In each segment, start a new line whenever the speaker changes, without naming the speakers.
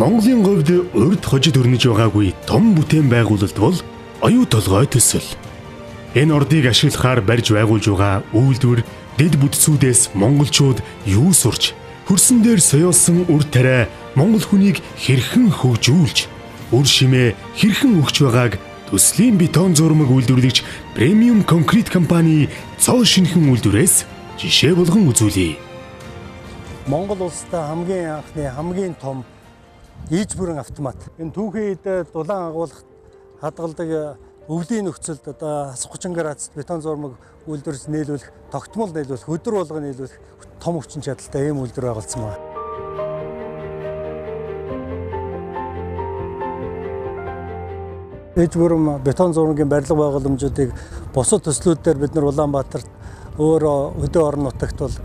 Монголын говьд урд хожид өрнөж байгаагүй том бүтээн байгуулалт бол оюу толгой төсөл. Энэ ордыг ашиглахаар барьж байгуулж байгаа үйлдвэр дэд бүтцүүдээс монголчууд юу сурч хөрсөн дээр соёолсон үр тариа монгол хүнийг хэрхэн хөгжүүлж үр шимээ хэрхэн өгч байгааг төслийн бетон зурмаг үйлдвэрлэгч премиум конкрет компани цоо шинхэн үйлдвэрээс жишээ болгон үзүүлье.
Монгол улстай хамгийн анхны хамгийн том ийж бүрэн автомат. Энэ түүхийн үед дулаан агуулгад хадгалдаг өвлийн нөхцөлд одоо 30 градусд бетон зурмаг үйлдвэрс нийлүүлэх, тогтмол нийлүүлэх, өдөр болго нийлүүлэх том хүчин чадалтай ийм үйлдвэр байгуулсан байна. Ээж бүрэн бетон зурмагийн барилга байгууламжуудыг бусад төслүүдээр бид нар Улаанбаатарт өөр өдөө орон нутагт бол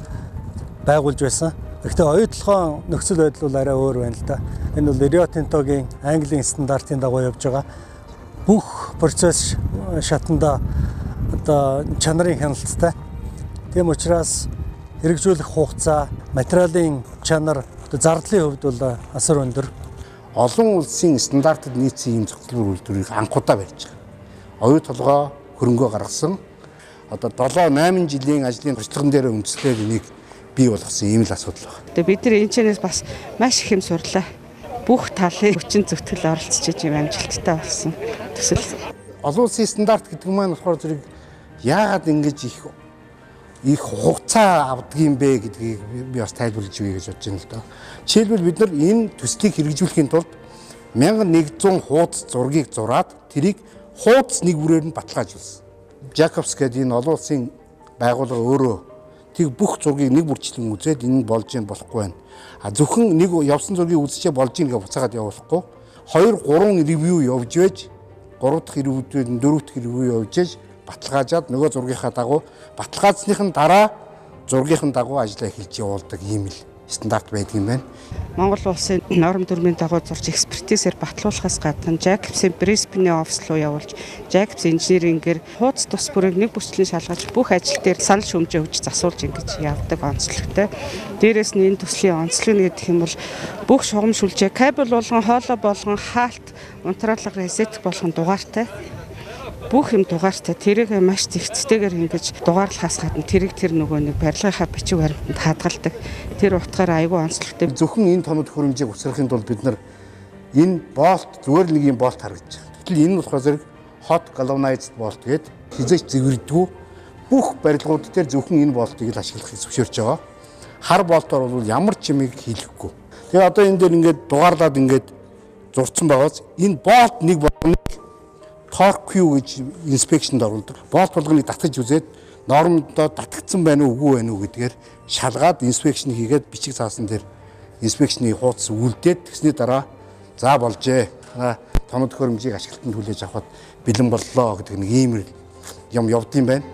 байгуулж байсан. Гэхдээ оюутлогоо нөхцөл байдал бол арай өөр байна л да. Энэ бол Rio Tinto-гийн Английн стандартын дагуу явж байгаа. Бүх процесс шатанда одоо чанарын хяналттай. Тийм учраас хэрэгжүүлэх хугацаа, материалын чанар, зардлын хувьд бол асар өндөр.
Олон улсын стандартад нийцсэн ийм зөвлөл үйлдвэрийг анхудаа барьж байгаа. Оюу толгой хөрөнгөө гаргасан одоо 7 8 жилийн ажлын туршлаган дээр үндэслээд энийг бий болгосон ийм л асуудал байна.
Тэгээ бид нар энэ чэнээс бас маш их юм сурлаа. Бүх талын хүчин зүтгэл оролцож ийм амжилттай болсон төсөл.
Олон улсын стандарт гэдэг маань болохоор зэрэг яагаад ингэж их их хугацаа авдгийм бэ гэдгийг би бас тайлбарлаж өгье гэж бодож байна л доо. Жишээлбэл бид нар энэ төслийг хэрэгжүүлэхийн тулд 1100 хуудас зургийг зураад тэрийг хуудас нэг бүрээр нь баталгаажуулсан. Жакобс гэдэг энэ олон улсын байгууллага өөрөө Тэг бүх зургийг нэг бүрчлэн үзээд энэ болж юм болохгүй байна. А зөвхөн нэг явсан зургийг үзчихээ болж ийн гэж буцаагаад явуулахгүй. 2 3 ревю явж байж 3 дахь ревюдээ 4 дахь ревю явж байж баталгаажаад нөгөө зургийнхаа дагуу баталгаажсныхын дараа зургийнхын дагуу ажиллаа эхэлж явуулдаг юм л стандарт байдаг юм байна.
Монгол улсын норм дүрмийн дагуу зурж экспертизээр батлуулахаас гадна Jacobs-ийн Brisbane офс руу явуулж Jacobs инженерингээр хуудас тус бүрийг нэг бүрчлэн шалгаж бүх ажил дээр санал шүмжээ өгч засуулж ингэж явдаг онцлогтой. Дээрээс нь энэ төслийн онцлог нь гэдэг юм бол бүх шугам шүлжээ кабель болгон хоолой болгон хаалт унтраалга ресет болгон дугаартай бүх юм дугаартай тэрийг маш зэгцтэйгээр ингэж дугаарлахаас гадна тэрийг тэр нөгөө нэг барилгынхаа бичиг баримтанд хадгалдаг. Тэр утгаараа айгүй онцлогтой.
Зөвхөн энэ томд хөрөмжийг усрахын тулд бид нар энэ болт зүгээр л нэг юм болт харагдаж байна. Гэтэл энэ болохоор зэрэг hot galvanized bolt гэдэг хизээч зэвэрдгүү бүх барилгууд дээр зөвхөн энэ болтыг л ашиглахыг зөвшөөрч байгаа. Хар болтоор бол ямар ч юмыг хийлгэхгүй. Тэгээ одоо энэ дээр ингээд дугаарлаад ингээд зурцсан байгаас энэ болт нэг болгоныг torque гэж инспекшнд оруулдаг. Болт болгоныг татгаж үзээд нормдоо татгдсан байна уу үгүй байна уу гэдгээр шалгаад инспекшн хийгээд бичиг цаасан дээр инспекшны хуудас үлдээд тэгсний дараа за болжээ. Тоног төхөөрөмжийг ашиглалтанд хүлээж авахд бэлэн боллоо гэдэг нэг ийм юм явд юм байна.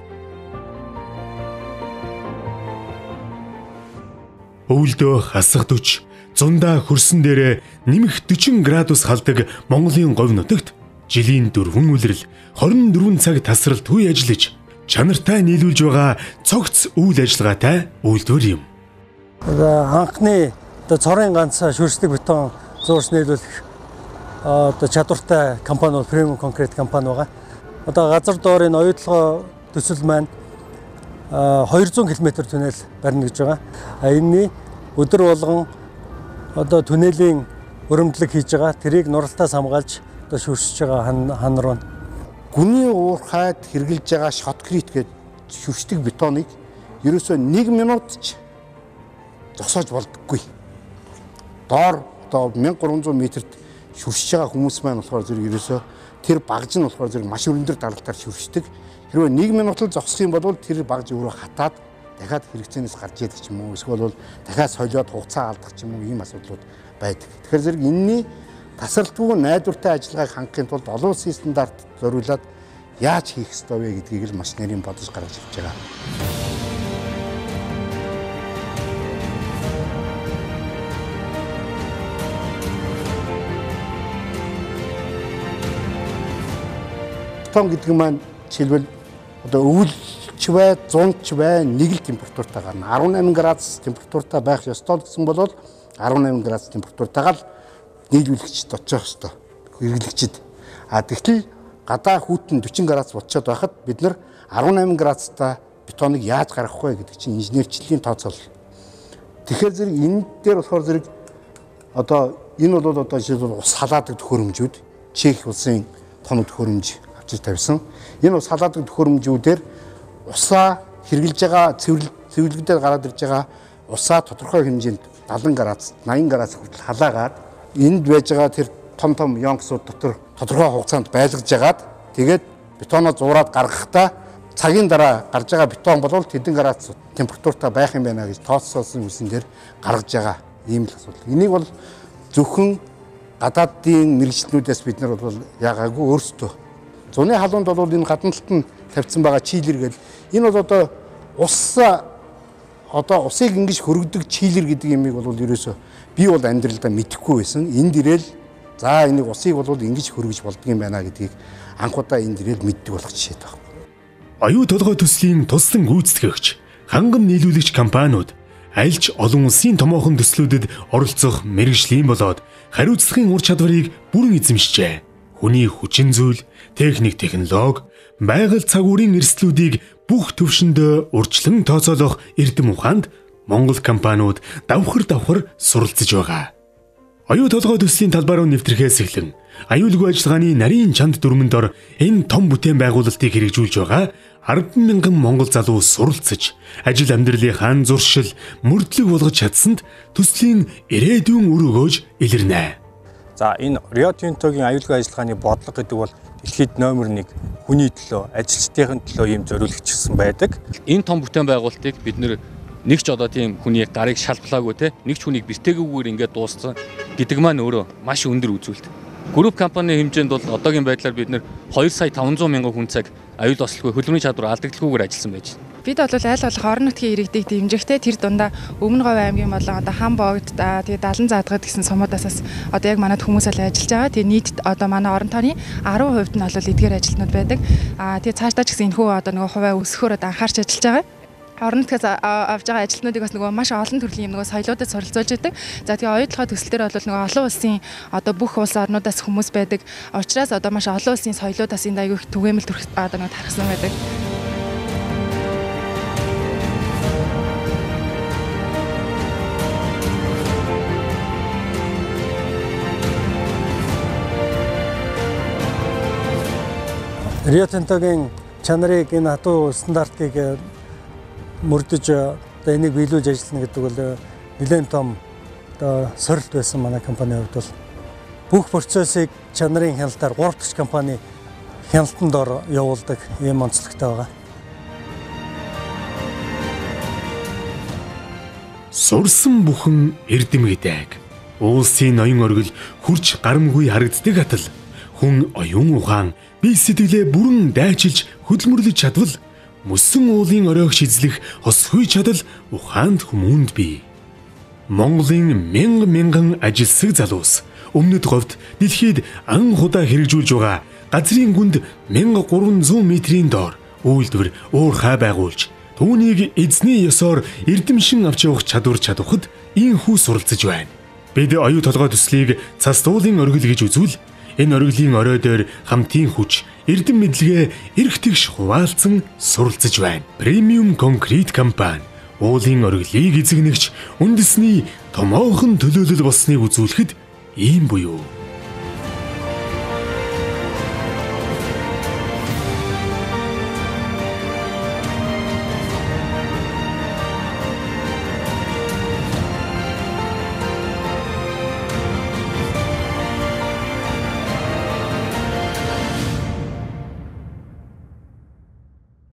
Өвөлдөө хасах 40 зундаа хөрсөн дээрээ нэмэх 40 градус халдаг Монголын говь нутагт жилийн дөрвөн үлрэл 24 цаг тасралт үе ажиллаж чанартай нийлүүлж байгаа цогц үйл ажиллагаатай үйлдвэр юм.
Анхны одоо цорын ганц шүрсдэг бетон зуурс нийлүүлэх одоо чадвартай компани бол премиум конкрет компани байгаа. Одоо газар доорын оюутлогоо төсөл маань 200 км түнэл барьна гэж байгаа. Энэний өдөр болгон одоо түнэлийн өрөмдлөг хийж байгаа. Тэрийг нуралтаас хамгаалж одоо шүрсэж байгаа хан руу
гүний уурхайд хэрглэж байгаа шоткрит гэдэг шүршдэг бетоныг ерөөсөө 1 минут ч зогсоож болдоггүй. Доор одоо 1300 метрт шүршиж байгаа хүмүүс маань болохоор зэрэг ерөөсөө тэр багж нь болохоор зэрэг маш өрндөр даралтаар шүршдэг. Хэрвээ 1 минут л зогсох юм бол тэр багж өөрөө хатаад дахиад хэрэгцээнээс гарч яадаг ч юм уу эсвэл дахиад солиод хугацаа алдах ч юм уу ийм асуудлууд байдаг. Тэгэхээр зэрэг энэний тасралтгүй найдвартай ажиллагааг хангахын тулд олон улсын стандарт зориулаад яаж хийх ёстой вэ гэдгийг л маш нэрийн бодож гаргаж ирж байгаа. Бетон гэдэг маань жишээлбэл одоо өвөлч бай, зунч бай нэг л температуртай гарна. 18 градус температуртай байх ёстой гэсэн бол 18 градус температуртайгаар нийлүүлэгчд очих хэвээр хэрэглэгчд. А тэгтэл гадаа хүүтэн 40 градус болчиход байхад бид нар 18 градустай бетоныг яаж гаргах вэ гэдэг чинь инженерчлэлийн тооцоол. Тэгэхээр зэрэг энэ дээр болохоор зэрэг одоо энэ бол одоо жишээлбэл ус халаадаг төхөөрөмжүүд Чех улсын тоног төхөөрөмж авчиж тавьсан. Энэ ус халаадаг төхөөрөмжүүдээр усаа хэрглэж байгаа цэвэрлэгдээд гараад ирж байгаа усаа тодорхой хэмжээнд 70 градус 80 градус хүртэл халаагаад энд байж байгаа тэр том том йонксууд дотор тодорхой хугацаанд байлгаж ягаад тэгээд бетоноо зуураад гаргахдаа цагийн дараа гарч байгаа бетон бол тэдэн градус температуртай байх юм байна гэж тооцоолсон үсэн дээр гаргаж байгаа ийм л асуудал. Энийг бол зөвхөн гадаадын мэрэгчлэнүүдээс бид нар бол яагаагүй өөрсдөө зуны халуунд бол энэ гадна талд нь тавьсан байгаа чийлэр гэл энэ бол одоо ус одоо усыг ингэж хөргөдөг чийлэр гэдэг юмыг бол ерөөсөө би бол амьдралдаа мэдэхгүй байсан. Энд ирээл за энийг усыг бол ингэж хөргөж болдго юм байна гэдгийг анхудаа энд ирээл мэддэг болох жишээ таах.
Оюу толгой төслийн туслан гүйцэтгэгч ханган нийлүүлэгч компаниуд альч олон улсын томоохон төслүүдэд оролцох мэрэгжлийн болоод хариуцлагын ур чадварыг бүрэн эзэмшжээ. Хүний хүчин зүйл, техник технологи, байгаль цагуурийн эрсдлүүдийг бүх төвшөнд урьдчилан тооцоолох эрдэм ухаанд Монгол компаниуд давхар давхар суралцж байгаа. Оюу толгой төслийн талбаар нэвтрэхээс эхлэн аюулгүй ажиллагааны нарийн чанд дүрмэн дор энэ том бүтээн байгуулалтыг хэрэгжүүлж байгаа 10 мянган монгол залуу суралцж ажил амьдралынхаа зуршил мөрдлөг болгож чадсанд төслийн ирээдүйн үр өгөөж илэрнэ.
За энэ Rio Tinto-гийн аюулгүй ажиллагааны бодлого гэдэг бол дэлхийд номер 1 хүний төлөө, ажилчдын төлөө ийм зориулагдчихсан байдаг.
Энэ том бүтээн байгуулалтыг бид нэр нэг ч одоо тийм хүний гарыг шалблаагүй те нэг ч хүнийг бэртээгүйгээр ингээд дууссан гэдэг маань өөрөө маш өндөр үзүүлэлт. Групп компани хэмжээнд бол одоогийн байдлаар бид нэр 2 сая 500 мянган хүн цаг аюул ослгүй хөлбөмбөгийн чадвар алдагдaltaгүйгээр ажилласан байж байна.
Бид бол аль болох орон нутгийн иргэдийг дэмжихтэй тэр дундаа Өмнө Говь аймгийн болон одоо Хан богд тэгээ Далан заадгад гэсэн сумуудаасаас одоо яг манад хүмүүс л ажиллаж байгаа. Тэгээ нийт одоо манай орон тооны 10% нь бол эдгээр ажилтнууд байдаг. Аа тэгээ цаашдаа ч гэсэн энэ хүү одоо нөгөө хувиа өсөхөөр анхаарч ажиллаж байгаа орон нутгаас авж байгаа ажилтнуудыг бас нөгөө маш олон төрлийн юм нөгөө соёлуудад суралцуулж байдаг. За тэгээ оюутлогоо төсөл төр бол нөгөө олон улсын одоо бүх улс орнуудаас хүмүүс байдаг. Учираас одоо маш олон улсын соёлуудаас энд аягүй их түгээмэл төрх одоо нөгөө тархсан байдаг.
Rio Tinto-гийн чанарыг энэ хатуу стандартыг мөрдөж э, одоо энийг биелүүлж ажиллана гэдэг бол э, нэлээд том одоо сорилт байсан манай компанийн хувьд бол бүх процессыг чанарын хяналтаар 3 дахь компани хяналтанд ор явуулдаг ийм онцлогтой байгаа.
Сурсан бүхэн эрдэмгэдэг. Уулсын ноён оргил хурж гарамгүй харагддаг атал хүн оюун ухаан бие сэтгэлээ бүрэн дайчилж хөдөлмөрлөж чадвал мөсөн уулын оройг шизлэх хосгүй чадал ухаанд хүмүүнд бий. Монголын мянга мянган ажилсаг залуус өмнөд говьд дэлхийд ан худаа хэрэгжүүлж байгаа газрын гүнд 1300 метрийн доор үйлдвэр уур хай байгуулж түүнийг эзний ёсоор эрдэмшин авч явах чадвар чадвахад ийхүү суралцж байна. Бид оюу толгой төслийг цас дуулын оргил гэж үзвэл Энэ ориглын орой дээр хамтын хүч, эрдэм мэдлэгээ эрх тэгш хуваалцсан суралцж байна. Премиум конкрет компани уулын ориглыг эзэгнэгч үндэсний томоохон төлөөлөл болсныг үзүүлэхэд ийм буюу